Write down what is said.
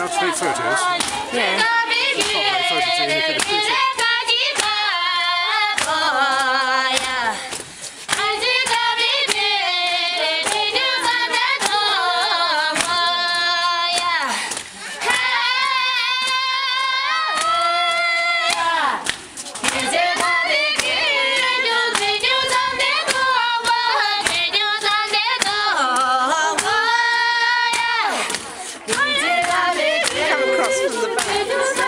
allowed to take photos? Yeah. Hi. Suku.